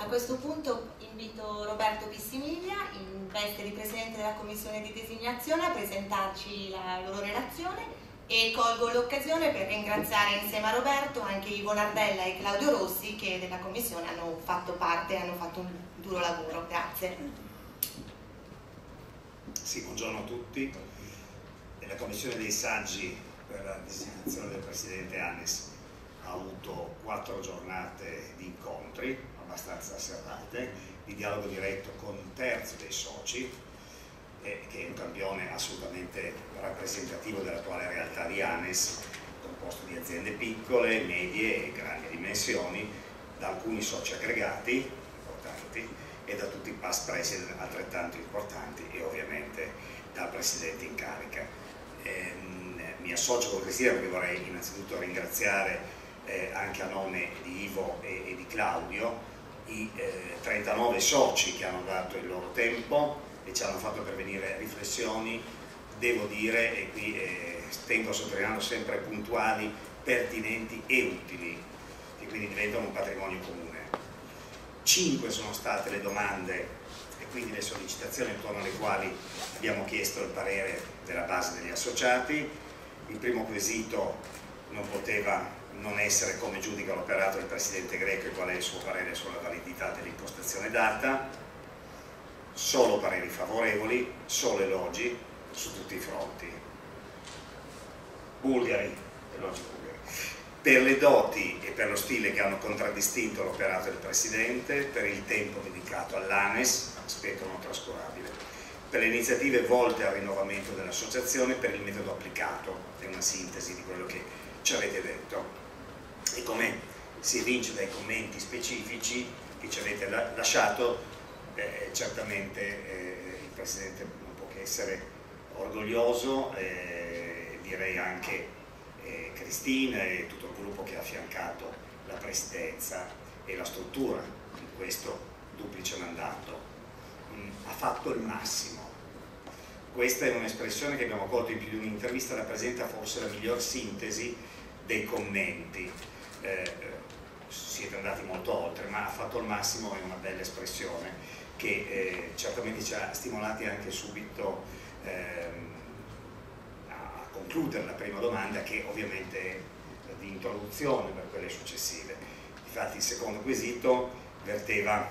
A questo punto invito Roberto Pissimiglia, in veste di Presidente della Commissione di Designazione, a presentarci la loro relazione e colgo l'occasione per ringraziare insieme a Roberto anche Ivo Nardella e Claudio Rossi che della Commissione hanno fatto parte e hanno fatto un duro lavoro. Grazie. Sì, buongiorno a tutti. La Commissione dei Saggi per la designazione del Presidente Annes ha avuto quattro giornate di incontri abbastanza serrate, di dialogo diretto con un terzo dei soci, eh, che è un campione assolutamente rappresentativo dell'attuale realtà di ANES, composto di aziende piccole, medie e grandi dimensioni, da alcuni soci aggregati importanti e da tutti i past president altrettanto importanti e ovviamente dal presidente in carica. Eh, mi associo con Cristina perché vorrei innanzitutto ringraziare eh, anche a nome di Ivo e, e di Claudio i eh, 39 soci che hanno dato il loro tempo e ci hanno fatto pervenire riflessioni, devo dire, e qui eh, tengo a sottolinearlo sempre puntuali, pertinenti e utili, che quindi diventano un patrimonio comune. Cinque sono state le domande e quindi le sollecitazioni attorno alle quali abbiamo chiesto il parere della base degli associati. Il primo quesito non poteva non essere come giudica l'operato del Presidente greco e qual è il suo parere sulla validità dell'impostazione data, solo pareri favorevoli, solo elogi su tutti i fronti. Bulgari, elogi bulgari. Per le doti e per lo stile che hanno contraddistinto l'operato del Presidente, per il tempo dedicato all'ANES, aspetto non trascurabile, per le iniziative volte al rinnovamento dell'associazione, per il metodo applicato, è una sintesi di quello che ci avete detto e come si evince dai commenti specifici che ci avete lasciato, eh, certamente eh, il Presidente non può che essere orgoglioso, eh, direi anche eh, Cristina e tutto il gruppo che ha affiancato la Presidenza e la struttura in questo duplice mandato. Mm, ha fatto il massimo. Questa è un'espressione che abbiamo colto in più di un'intervista, rappresenta forse la miglior sintesi dei commenti eh, siete andati molto oltre, ma ha fatto il massimo, è una bella espressione che eh, certamente ci ha stimolati anche subito ehm, a concludere la prima domanda che ovviamente è di introduzione per quelle successive. Infatti il secondo quesito verteva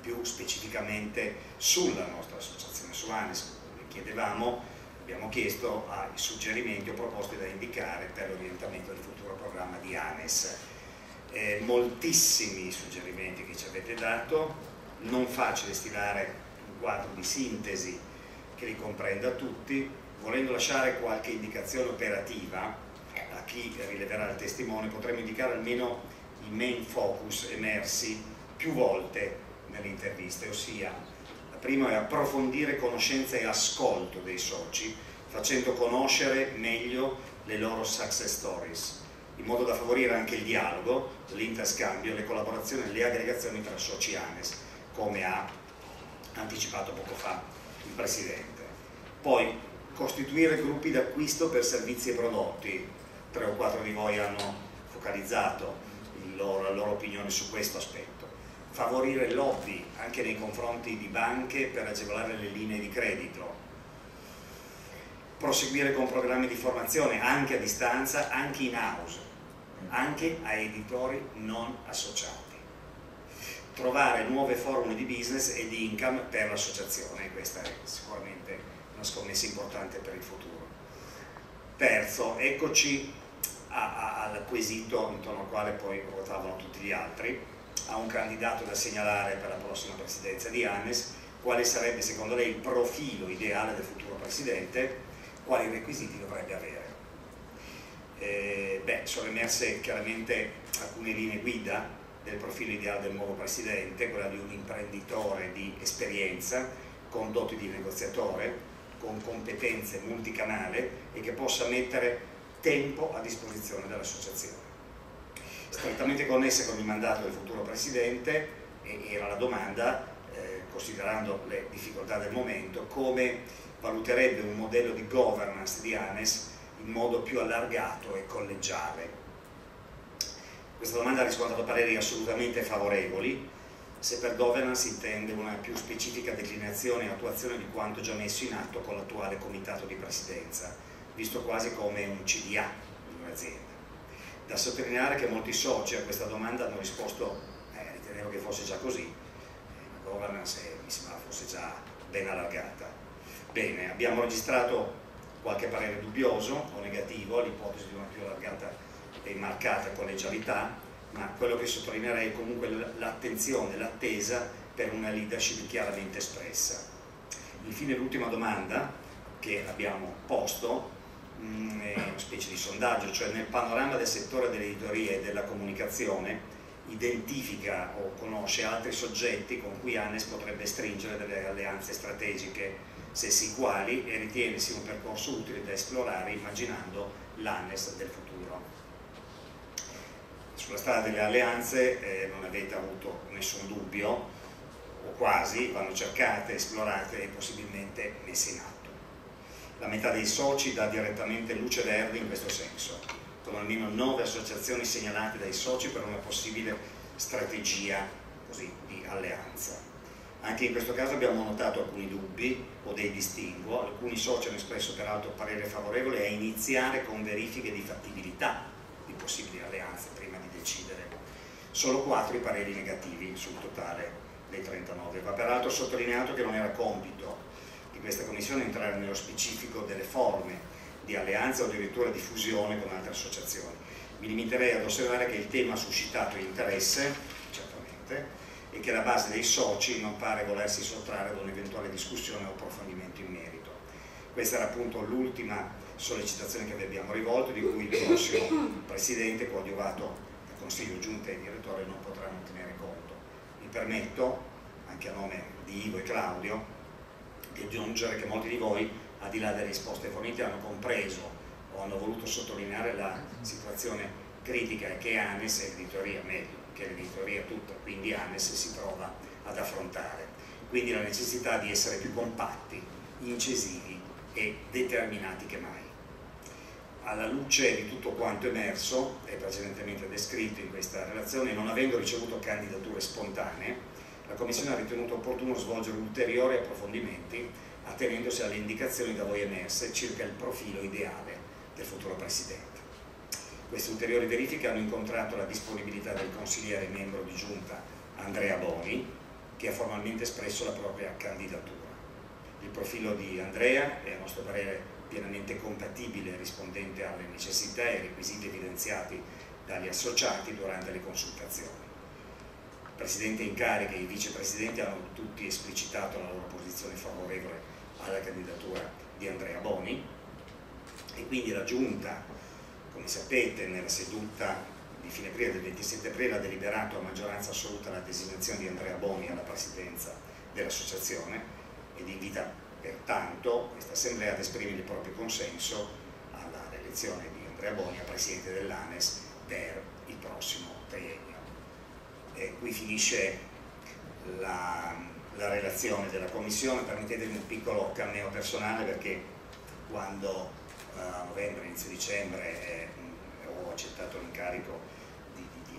più specificamente sulla nostra associazione, su ANES, chiedevamo, abbiamo chiesto suggerimenti o proposte da indicare per l'orientamento del futuro programma di ANES. Eh, moltissimi suggerimenti che ci avete dato, non facile stilare un quadro di sintesi che li comprenda tutti, volendo lasciare qualche indicazione operativa a chi rileverà il testimone, potremmo indicare almeno i main focus emersi più volte nelle interviste, ossia la prima è approfondire conoscenza e ascolto dei soci, facendo conoscere meglio le loro success stories in modo da favorire anche il dialogo, l'interscambio, le collaborazioni e le aggregazioni tra soci ANES, come ha anticipato poco fa il Presidente. Poi costituire gruppi d'acquisto per servizi e prodotti, tre o quattro di voi hanno focalizzato loro, la loro opinione su questo aspetto. Favorire lobby anche nei confronti di banche per agevolare le linee di credito, proseguire con programmi di formazione anche a distanza, anche in house, anche a editori non associati. Trovare nuove formule di business e di income per l'associazione, questa è sicuramente una scommessa importante per il futuro. Terzo, eccoci a, a, al quesito intorno al quale poi votavano tutti gli altri, a un candidato da segnalare per la prossima presidenza di Annes, quale sarebbe secondo lei il profilo ideale del futuro presidente, quali requisiti dovrebbe avere eh, beh, sono emerse chiaramente alcune linee guida del profilo ideale del nuovo presidente, quella di un imprenditore di esperienza, con doti di negoziatore, con competenze multicanale e che possa mettere tempo a disposizione dell'associazione. Strettamente connessa con il mandato del futuro presidente era la domanda, eh, considerando le difficoltà del momento, come valuterebbe un modello di governance di ANES in modo più allargato e collegiale. Questa domanda ha riscontrato pareri assolutamente favorevoli, se per governance intende una più specifica declinazione e attuazione di quanto già messo in atto con l'attuale comitato di presidenza, visto quasi come un CDA di un'azienda. Da sottolineare che molti soci a questa domanda hanno risposto, eh, ritenevo che fosse già così, eh, la governance eh, mi sembrava fosse già ben allargata. Bene, abbiamo registrato qualche parere dubbioso o negativo all'ipotesi di una più allargata e marcata collegialità, ma quello che sottolineerei è comunque l'attenzione, l'attesa per una leadership chiaramente espressa. Infine l'ultima domanda che abbiamo posto una specie di sondaggio, cioè nel panorama del settore dell'editoria e della comunicazione identifica o conosce altri soggetti con cui ANES potrebbe stringere delle alleanze strategiche, se sì quali, e ritiene sia un percorso utile da esplorare immaginando l'ANES del futuro sulla strada delle alleanze eh, non avete avuto nessun dubbio, o quasi, vanno cercate, esplorate e possibilmente messe in atto. La metà dei soci dà direttamente luce verde in questo senso, con almeno nove associazioni segnalate dai soci per una possibile strategia così, di alleanza. Anche in questo caso abbiamo notato alcuni dubbi o dei distinguo, alcuni soci hanno espresso peraltro parere favorevole a iniziare con verifiche di fattibilità di possibili alleanze decidere. Solo 4 i pareri negativi sul totale dei 39. Va peraltro sottolineato che non era compito di questa Commissione entrare nello specifico delle forme di alleanza o addirittura di fusione con altre associazioni. Mi limiterei ad osservare che il tema ha suscitato interesse, certamente, e che la base dei soci non pare volersi sottrarre ad un'eventuale discussione o approfondimento in merito. Questa era appunto l'ultima sollecitazione che vi abbiamo rivolto, di cui il prossimo Presidente, coadiuvato Consiglio, Giunta e Direttore non potranno tenere conto. Mi permetto, anche a nome di Ivo e Claudio, di aggiungere che molti di voi, al di là delle risposte fornite, hanno compreso o hanno voluto sottolineare la situazione critica che ANES e l'editoria meglio, che l'editoria tutta, quindi ANES si trova ad affrontare. Quindi la necessità di essere più compatti, incisivi e determinati che mai alla luce di tutto quanto emerso e precedentemente descritto in questa relazione, non avendo ricevuto candidature spontanee, la Commissione ha ritenuto opportuno svolgere ulteriori approfondimenti attenendosi alle indicazioni da voi emerse circa il profilo ideale del futuro Presidente. Queste ulteriori verifiche hanno incontrato la disponibilità del consigliere e membro di giunta Andrea Boni, che ha formalmente espresso la propria candidatura. Il profilo di Andrea è a nostro parere pienamente compatibile rispondente alle necessità e ai requisiti evidenziati dagli associati durante le consultazioni. Presidente in carica e i vicepresidenti hanno tutti esplicitato la loro posizione favorevole alla candidatura di Andrea Boni e quindi la Giunta, come sapete, nella seduta di fine aprile del 27 aprile ha deliberato a maggioranza assoluta la designazione di Andrea Boni alla presidenza dell'associazione ed invita Pertanto questa Assemblea ad esprimere il proprio consenso alla elezione di Andrea Boni a Presidente dell'ANES per il prossimo triennio. E qui finisce la, la relazione della Commissione, permettetemi un piccolo cameo personale perché quando eh, a novembre, inizio dicembre eh, ho accettato l'incarico di, di,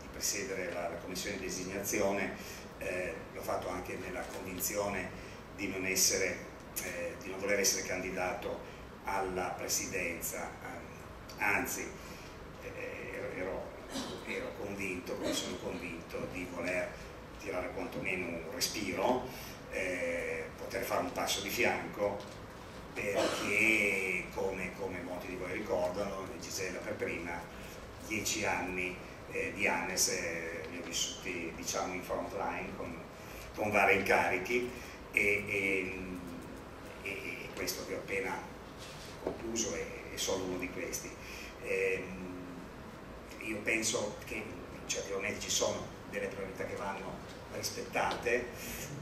di, presiedere la, la, Commissione di designazione, eh, l'ho fatto anche nella convinzione di non, essere, eh, di non voler essere candidato alla presidenza, anzi eh, ero, ero, convinto, come sono convinto, di voler tirare quantomeno un respiro, eh, poter fare un passo di fianco perché come, come molti di voi ricordano, Gisella per prima, dieci anni eh, di Annes eh, li ho vissuti diciamo in front line con, con vari incarichi e, e, e questo che ho appena concluso è, è solo uno di questi. Eh, io penso che certi momenti ci sono delle priorità che vanno rispettate,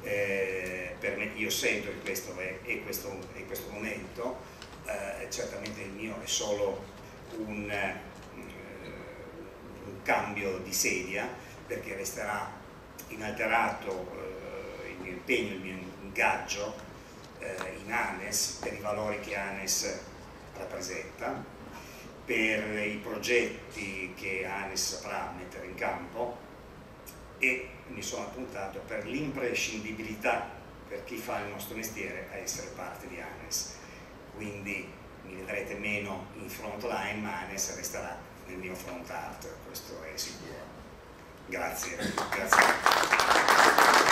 eh, per me io sento che questo è, è, questo, è questo, momento, eh, certamente il mio è solo un, eh, un, cambio di sedia perché resterà inalterato eh, il mio impegno, il mio ingaggio eh, in ANES per i valori che ANES rappresenta, per i progetti che ANES saprà mettere in campo e mi sono appuntato per l'imprescindibilità per chi fa il nostro mestiere a essere parte di ANES. Quindi mi vedrete meno in front line, ma ANES resterà nel mio front art, questo è sicuro. Grazie. Grazie.